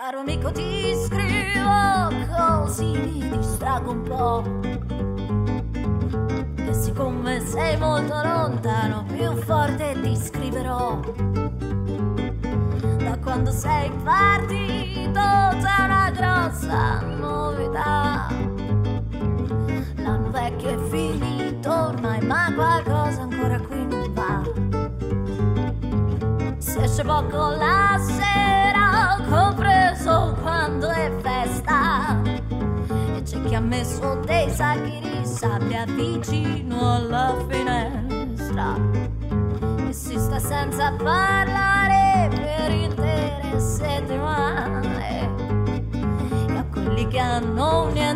Caro amico ti scrivo così mi distrago un po'. E siccome sei molto lontano, più forte ti scriverò. Da quando sei partito c'è una grossa novità. L'anno vecchio è finito ormai, ma qualcosa ancora qui. Si esce poco la sera, compreso quando è festa. E c'è chi ha messo dei sacchi di sabbia vicino alla finestra. E si sta senza parlare per intere settimane. E a quelli che hanno niente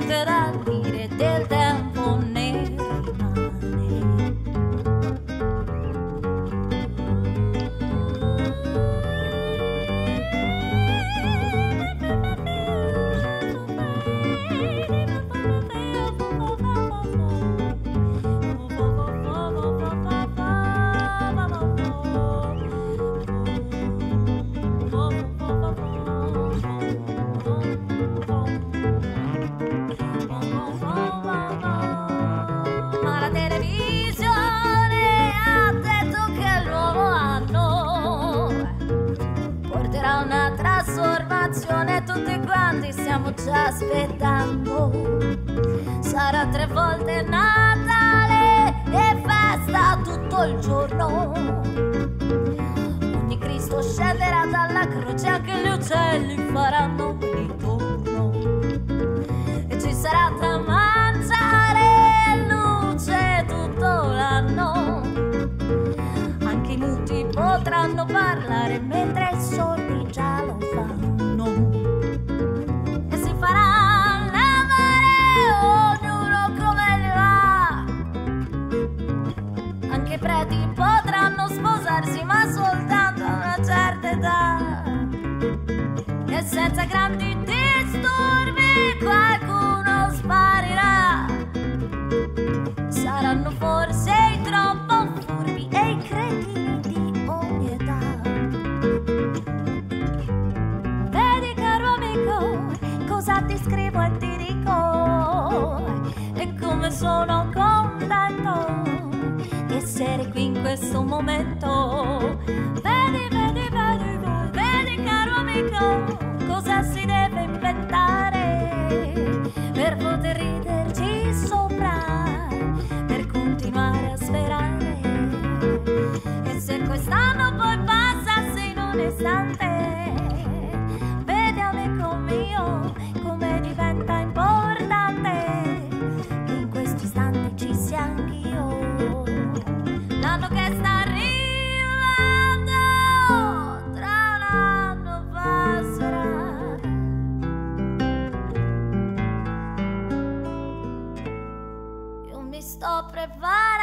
Ma la televisione ha detto che il nuovo anno porterà una trasformazione tutti quanti stiamo già aspettando. Sarà tre volte Natale e festa tutto il giorno. Ogni Cristo scenderà dalla croce, anche gli uccelli senza grandi disturbi qualcuno sparirà. Saranno forse i troppo furbi e i cretini di ogni età. Vedi caro amico, cosa ti scrivo e ti dico E come sono contento di essere qui in questo momento Vedi, vedi, vedi, vedi, vedi caro amico Cosa si deve inventare Per poter riderci sopra Per continuare a sperare. E se quest'anno poi passasse in un istante sto prepare.